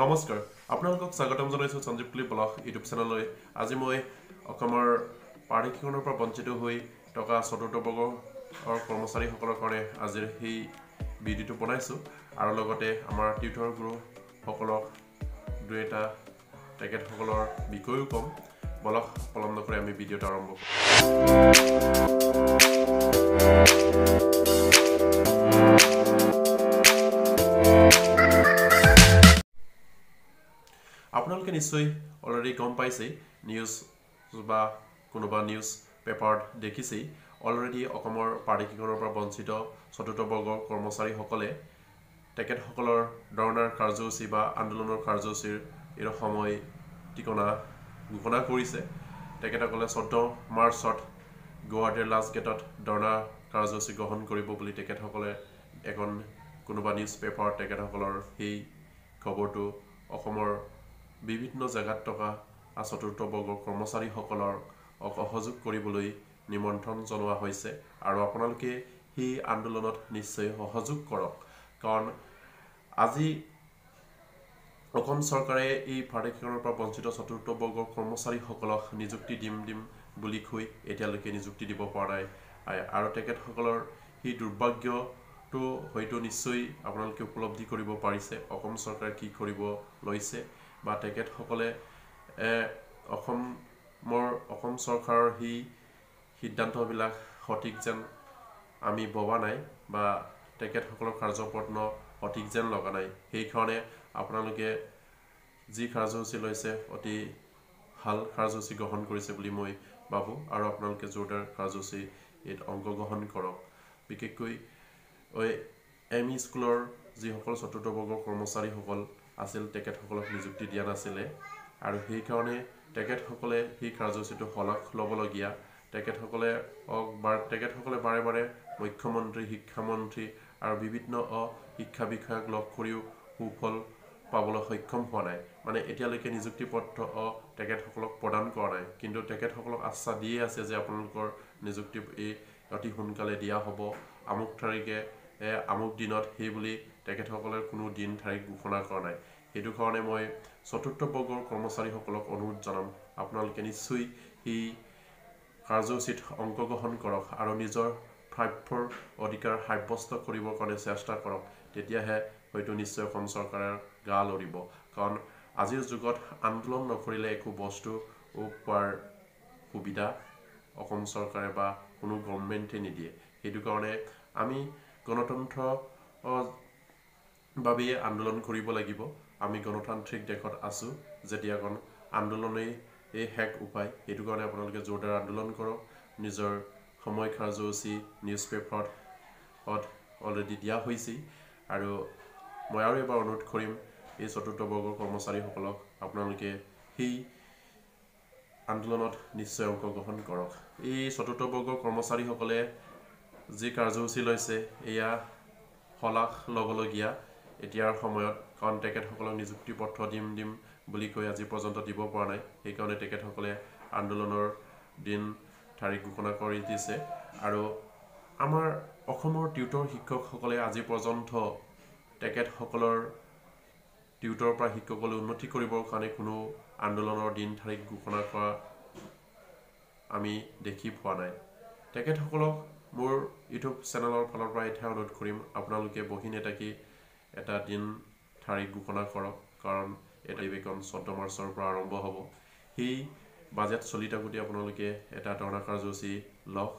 নমস্কাৰ। আপোনালোকক স্বাগতম জনাইছোঁ সঞ্জীৱ ক্লিপ ব্লগ ইউটিউব চেনেললৈ। আজি মই অসমৰ পাৰিকীকৰণৰ পৰা বঞ্চিত হৈ থকা চতুৰ্থ বৰ্গৰ কৰ্মচাৰীসকলৰ কাৰণে আজিৰ সেই ভিডিঅ'টো বনাইছোঁ আৰু লগতে আমাৰ টিউটৰ গুৰুসকলক দুই এটা তেখেতসকলৰ বিষয়েও ক'ম। বলক পলম নকৰি আমি ভিডিঅ'টো আৰম্ভ কৰোঁ। নিশ্চয় অলৰেডি গম পাইছেই। নিউজ বা কোনোবা নিউজ পেপাৰত দেখিছেই। অলৰেডি অসমৰ পাৰিকীকৰণৰ পৰা বঞ্চিত চতুৰ্থ বৰ্গৰ কৰ্মচাৰীসকলে তেখেতসকলৰ ধৰ্ণাৰ কাৰ্যসূচী বা আন্দোলনৰ কাৰ্যসূচীৰ সময় ঠিকনা ঘোষণা কৰিছে। তেখেতসকলে চৈধ্য মাৰ্চত গুৱাহাটীৰ লাষ্ট গেটত ধৰ্ণা কাৰ্যসূচী গ্ৰহণ কৰিব বুলি তেখেতসকলে এখন কোনোবা নিউজ পেপাৰত তেখেতসকলৰ সেই খবৰটো অসমৰ বিভিন্ন জেগাত থকা চতুৰ্থ বৰ্গৰ কৰ্মচাৰীসকলৰ সহযোগ কৰিবলৈ নিমন্ত্ৰণ জনোৱা হৈছে আৰু আপোনালোকে সেই আন্দোলনত নিশ্চয় সহযোগ কৰক। কাৰণ আজি অসম চৰকাৰে এই পাৰিকীকৰণৰ পৰা বঞ্চিত চতুৰ্থ বৰ্গৰ কৰ্মচাৰীসকলক নিযুক্তি দিম দিম বুলি কৈ এতিয়ালৈকে নিযুক্তি দিব পৰা নাই। আৰু তেখেতসকলৰ সেই দুৰ্ভাগ্যটো হয়তো নিশ্চয় আপোনালোকে উপলব্ধি কৰিব পাৰিছে। অসম চৰকাৰে কি কৰিব লৈছে বা তেখেতসকলে অসমৰ অসম চৰকাৰৰ সেই সিদ্ধান্তবিলাক সঠিক যেন আমি ভবা নাই বা তেখেতসকলৰ কাৰ্যপত্ন সঠিক যেন লগা নাই। সেইকাৰণে আপোনালোকে যি কাৰ্যসূচী লৈছে অতি ভাল কাৰ্যসূচী গ্ৰহণ কৰিছে বুলি মই ভাবোঁ আৰু আপোনালোকে জোৰদাৰ কাৰ্যসূচী ইয়াত অংশগ্ৰহণ কৰক। বিশেষকৈ এম ই স্কুলৰ যিসকল চতুৰ্থ বৰ্গৰ কৰ্মচাৰীসকল আছিল তেখেতসকলক নিযুক্তি দিয়া নাছিলে। আৰু সেইকাৰণে তেখেতসকলে সেই কাৰ্যসূচীটো শলাগ ল'বলগীয়া। তেখেতসকলে তেখেতসকলে বাৰে বাৰে মুখ্যমন্ত্ৰী শিক্ষামন্ত্ৰী আৰু বিভিন্ন শিক্ষা বিষয়াক লগ কৰিও সুফল পাবলৈ সক্ষম হোৱা নাই। মানে এতিয়ালৈকে নিযুক্তি পত্ৰ তেখেতসকলক প্ৰদান কৰা নাই। কিন্তু তেখেতসকলক আশ্বাস দিয়ে আছে যে আপোনালোকৰ নিযুক্তি এই অতি সোনকালে দিয়া হ'ব। আমুক তাৰিখে আমুক দিনত সেই বুলি তেখেতসকলে কোনো দিন তাৰিখ ঘোষণা কৰা নাই। সেইটো কাৰণে মই চতুৰ্থ বৰ্গৰ কৰ্মচাৰীসকলক অনুৰোধ জনাম। আপোনালোকে নিশ্চয় সেই কাৰ্যসূচীত অংশগ্ৰহণ কৰক আৰু নিজৰ প্ৰাপ্যৰ অধিকাৰ সাব্যস্ত কৰিবৰ কাৰণে চেষ্টা কৰক। তেতিয়াহে হয়তো নিশ্চয় অসম চৰকাৰে গা লৰিব। কাৰণ আজিৰ যুগত আন্দোলন নকৰিলে একো বস্তু পোৱাৰ সুবিধা অসম চৰকাৰে বা কোনো গভৰ্ণমেণ্টে নিদিয়ে। সেইটো কাৰণে আমি গণতন্ত্ৰ বাবেই আন্দোলন কৰিব লাগিব। আমি গণতান্ত্ৰিক দেশত আছোঁ যেতিয়া গণ আন্দোলনেই এই শেষ উপায়। সেইটো কাৰণে আপোনালোকে জোৰদাৰ আন্দোলন কৰক। নিজৰ সময় কাৰ্যসূচী নিউজ পেপাৰত অলৰেডি দিয়া হৈছেই। আৰু মই আৰু এবাৰ অনুৰোধ কৰিম এই চতুৰ্থ বৰ্গৰ কৰ্মচাৰীসকলক আপোনালোকে সেই আন্দোলনত নিশ্চয় অংশগ্ৰহণ কৰক। এই চতুৰ্থ বৰ্গৰ কৰ্মচাৰীসকলে যি কাৰ্যসূচী লৈছে এয়া শলাগ ল'বলগীয়া। এতিয়াৰ সময়ত কাৰণ তেখেতসকলক নিযুক্তি পত্ৰ দিম দিম বুলি কৈ আজি পৰ্যন্ত দিব পৰা নাই। সেইকাৰণে তেখেতসকলে আন্দোলনৰ দিন তাৰিখ ঘোষণা কৰি দিছে। আৰু আমাৰ অসমৰ টিউটৰ শিক্ষকসকলে আজি পৰ্যন্ত তেখেতসকলৰ টিউটৰ পৰা শিক্ষকসকলে উন্নতি কৰিবৰ কাৰণে কোনো আন্দোলনৰ দিন তাৰিখ ঘোষণা কৰা আমি দেখি পোৱা নাই। তেখেতসকলক মোৰ ইউটিউব চেনেলৰ ফালৰ পৰা এতিয়া অনুৰোধ কৰিম। আপোনালোকে বহি নেতাকি এটা দিন তাৰিখ ঘোষণা কৰক কাৰণ এটা অধিৱেশন চৈধ্য মাৰ্চৰ পৰা আৰম্ভ হ'ব। সেই বাজেট চলি থাকোঁতে আপোনালোকে এটা ধৰ্ণা কাৰ্যসূচী লওক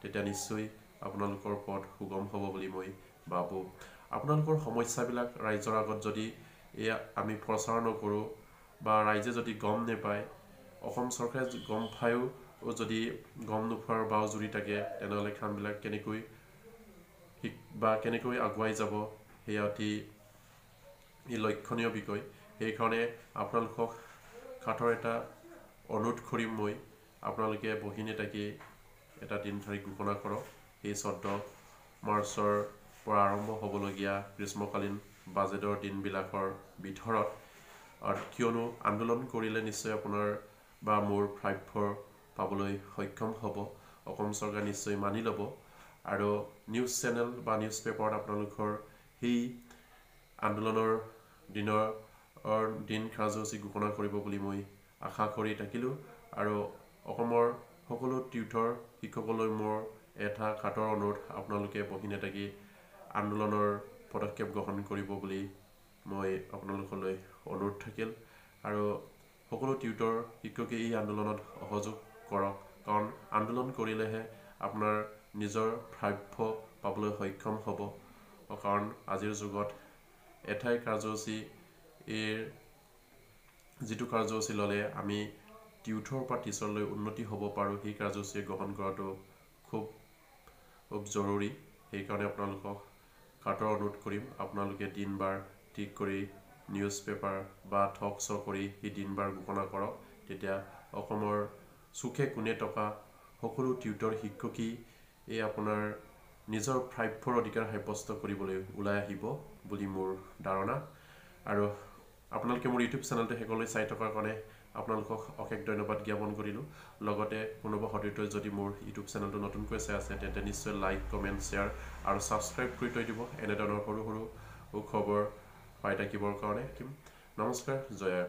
তেতিয়া নিশ্চয় আপোনালোকৰ পথ সুগম হ'ব বুলি মই ভাবোঁ। আপোনালোকৰ সমস্যাবিলাক ৰাইজৰ আগত যদি এয়া আমি প্ৰচাৰ নকৰোঁ বা ৰাইজে যদি গম নেপায় অসম চৰকাৰে গম পায়ো যদি গম নোপোৱাৰ বাও জুৰি থাকে তেনেহ'লে কামবিলাক কেনেকৈ বা কেনেকৈ আগুৱাই যাব সেয়া অতি লক্ষণীয় বিষয়। সেইকাৰণে আপোনালোকক কাঠৰ এটা অনুৰোধ কৰিম মই আপোনালোকে বহি নেতাকি এটা দিন তাৰিখ ঘোষণা কৰক সেই চৈধ্য মাৰ্চৰ পৰা আৰম্ভ হ'বলগীয়া গ্ৰীষ্মকালীন বাজেটৰ দিনবিলাকৰ ভিতৰত। কিয়নো আন্দোলন কৰিলে নিশ্চয় আপোনাৰ বা মোৰ প্ৰাপ্যৰ পাবলৈ সক্ষম হ'ব। অসম চৰকাৰে নিশ্চয় মানি ল'ব। আৰু নিউজ চেনেল বা নিউজ পেপাৰত আপোনালোকৰ সেই আন্দোলনৰ দিনৰ দিন কাৰ্যসূচী ঘোষণা কৰিব বুলি মই আশা কৰি থাকিলোঁ। আৰু অসমৰ সকলো তীৰ্থৰ শিক্ষকলৈ মোৰ এটা কাটৰ অনুৰোধ আপোনালোকে বহি নাথাকি আন্দোলনৰ পদক্ষেপ গ্ৰহণ কৰিব বুলি মই আপোনালোকলৈ অনুৰোধ থাকিল। আৰু সকলো টিউটৰ শিক্ষকে এই আন্দোলনত সহযোগ কৰক। কাৰণ আন্দোলন কৰিলেহে আপোনাৰ নিজৰ প্ৰাপ্য পাবলৈ সক্ষম হ'ব। কাৰণ আজিৰ যুগত এঠাই কাৰ্যসূচী যিটো কাৰ্যসূচী ল'লে আমি টিউথৰ পৰা টিচাৰলৈ উন্নতি হ'ব পাৰোঁ সেই কাৰ্যসূচী গ্ৰহণ কৰাটো খুব খুব জৰুৰী। সেইকাৰণে আপোনালোকক কাটৰ অনুৰোধ কৰিম। আপোনালোকে দিন বাৰ ঠিক কৰি নিউজ পেপাৰ বা টক শ্ব' কৰি সেই দিনবাৰ ঘোষণা কৰক। তেতিয়া অসমৰ চুকে কোণে থকা সকলো টিউটৰ শিক্ষকী এই আপোনাৰ নিজৰ প্ৰাপ্যৰ অধিকাৰ সাব্যস্ত কৰিবলৈ ওলাই আহিব বুলি মোৰ ধাৰণা। আৰু আপোনালোকে মোৰ ইউটিউব চেনেলটো শেষলৈ চাই থকাৰ কাৰণে আপোনালোকক অশেষ ধন্যবাদ জ্ঞাপন কৰিলোঁ। লগতে কোনোবা সতীৰ্থই যদি মোৰ ইউটিউব চেনেলটো নতুনকৈ চাই আছে তেন্তে নিশ্চয় লাইক কমেণ্ট শ্বেয়াৰ আৰু ছাবস্ক্ৰাইব কৰি থৈ দিব। এনেধৰণৰ সৰু সৰু খবৰ পাই থাকিবৰ কাৰণে। নমস্কাৰ জয়।